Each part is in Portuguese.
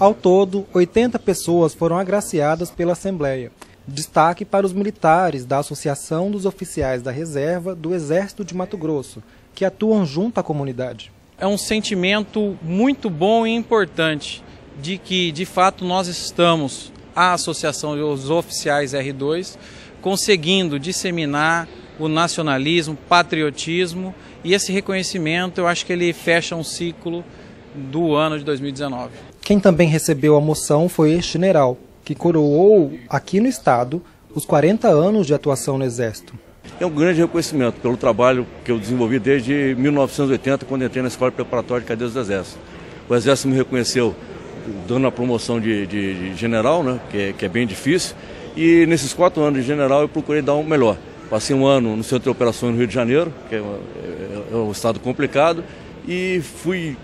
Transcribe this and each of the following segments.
Ao todo, 80 pessoas foram agraciadas pela Assembleia. Destaque para os militares da Associação dos Oficiais da Reserva do Exército de Mato Grosso, que atuam junto à comunidade. É um sentimento muito bom e importante de que, de fato, nós estamos, a Associação dos Oficiais R2, conseguindo disseminar o nacionalismo, patriotismo e esse reconhecimento, eu acho que ele fecha um ciclo do ano de 2019. Quem também recebeu a moção foi este general, que coroou aqui no estado os 40 anos de atuação no Exército. É um grande reconhecimento pelo trabalho que eu desenvolvi desde 1980, quando entrei na Escola Preparatória de Cadeiras do Exército. O Exército me reconheceu dando a promoção de, de, de general, né, que é, que é bem difícil, e nesses quatro anos de general eu procurei dar o um melhor. Passei um ano no Centro de Operações no Rio de Janeiro, que é, é, é um estado complicado, e fui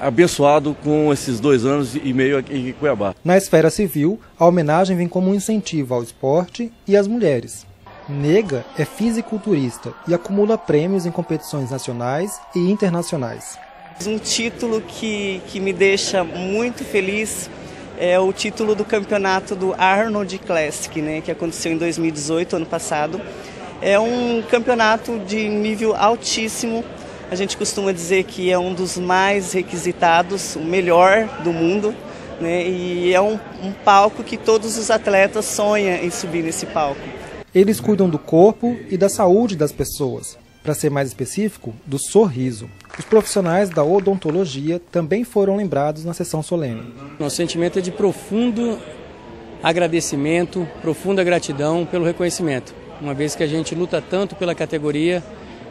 abençoado com esses dois anos e meio aqui em Cuiabá. Na esfera civil, a homenagem vem como um incentivo ao esporte e às mulheres. Nega é fisiculturista e acumula prêmios em competições nacionais e internacionais. Um título que, que me deixa muito feliz é o título do campeonato do Arnold Classic, né, que aconteceu em 2018, ano passado. É um campeonato de nível altíssimo, a gente costuma dizer que é um dos mais requisitados, o melhor do mundo, né? e é um, um palco que todos os atletas sonham em subir nesse palco. Eles cuidam do corpo e da saúde das pessoas, para ser mais específico, do sorriso. Os profissionais da odontologia também foram lembrados na sessão solene. Nosso sentimento é de profundo agradecimento, profunda gratidão pelo reconhecimento, uma vez que a gente luta tanto pela categoria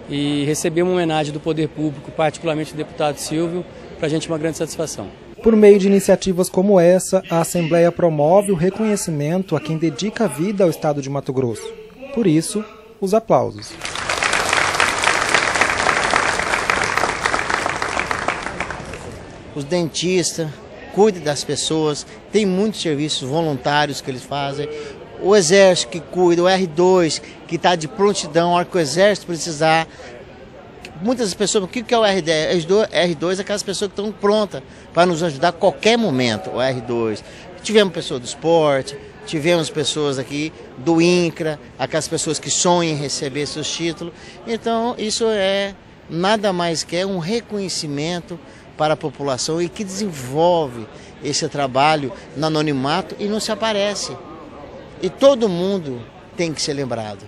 e receber uma homenagem do poder público, particularmente do deputado Silvio, para a gente é uma grande satisfação. Por meio de iniciativas como essa, a Assembleia promove o reconhecimento a quem dedica a vida ao Estado de Mato Grosso. Por isso, os aplausos. Os dentistas cuidam das pessoas, tem muitos serviços voluntários que eles fazem o Exército que cuida, o R2 que está de prontidão, a hora que o Exército precisar. Muitas pessoas, o que é o R10? R2 é aquelas pessoas que estão prontas para nos ajudar a qualquer momento, o R2. Tivemos pessoas do esporte, tivemos pessoas aqui do INCRA, aquelas pessoas que sonham em receber seus títulos. Então, isso é nada mais que é um reconhecimento para a população e que desenvolve esse trabalho no anonimato e não se aparece. E todo mundo tem que ser lembrado.